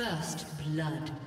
First blood.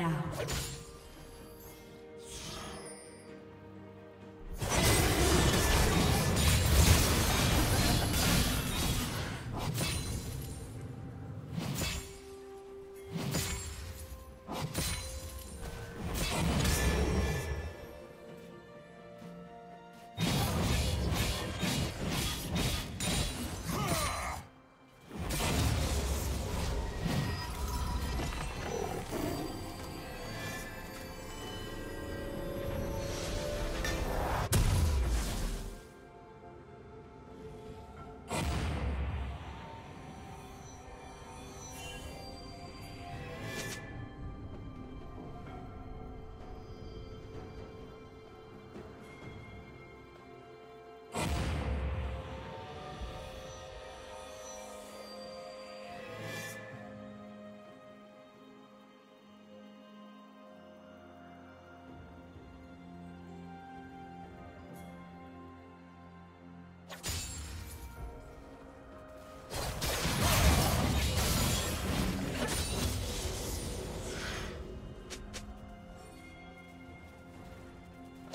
Down.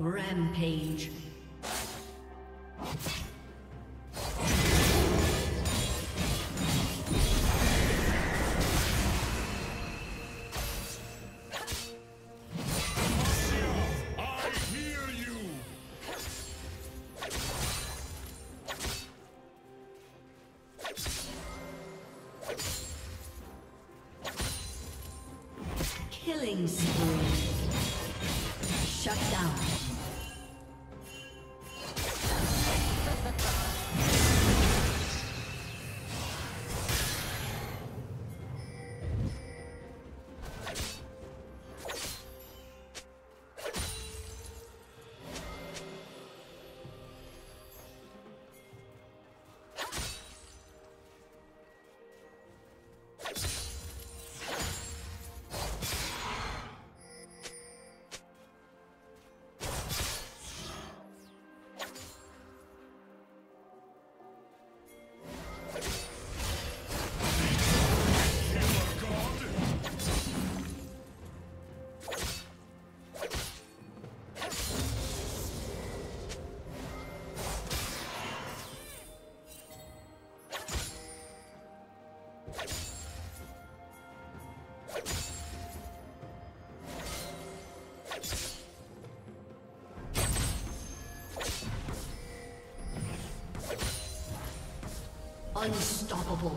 Rampage. Unstoppable.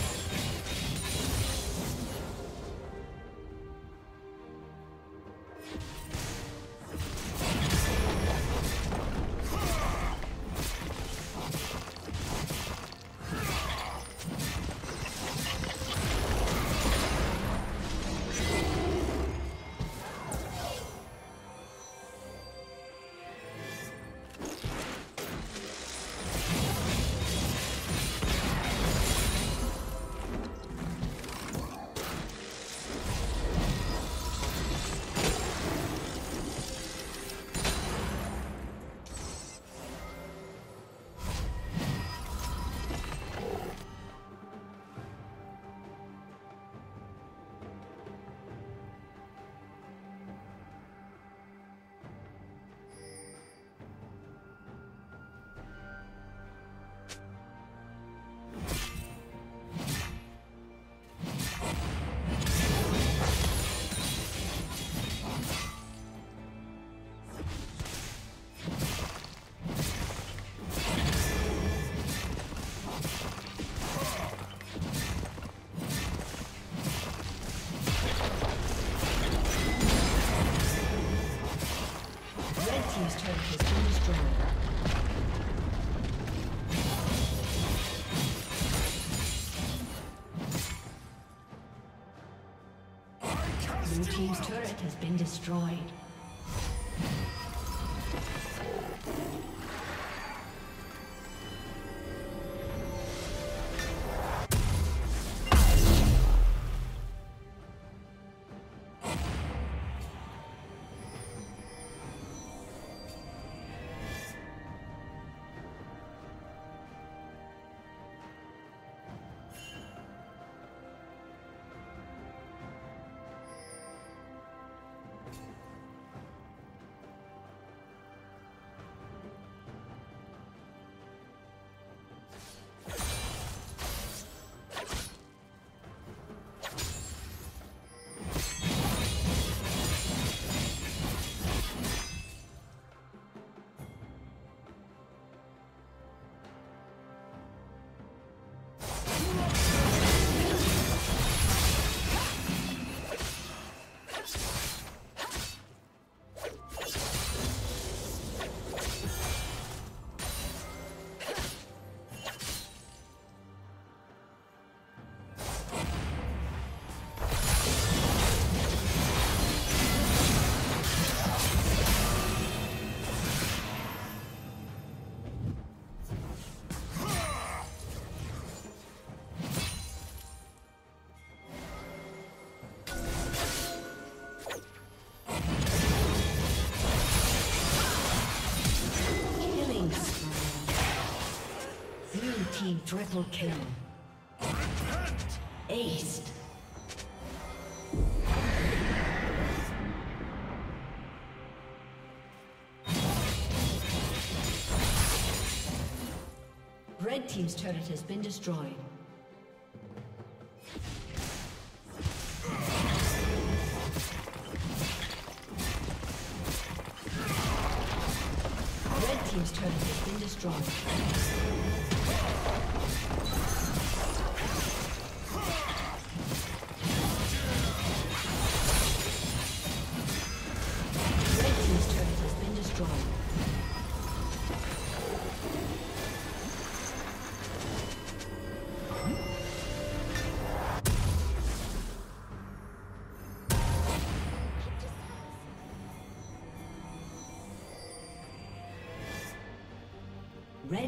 destroyed. Triple kill. Aced. Red Team's turret has been destroyed.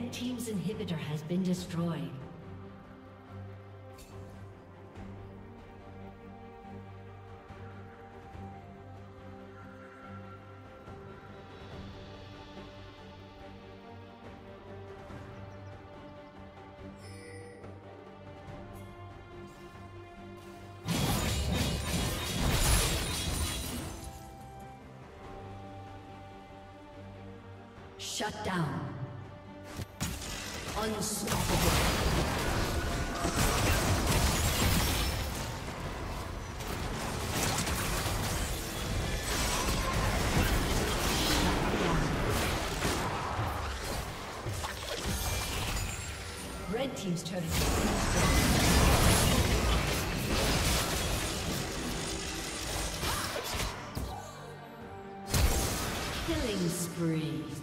Red Team's inhibitor has been destroyed. Shut down. Red Team's turret Killing spree.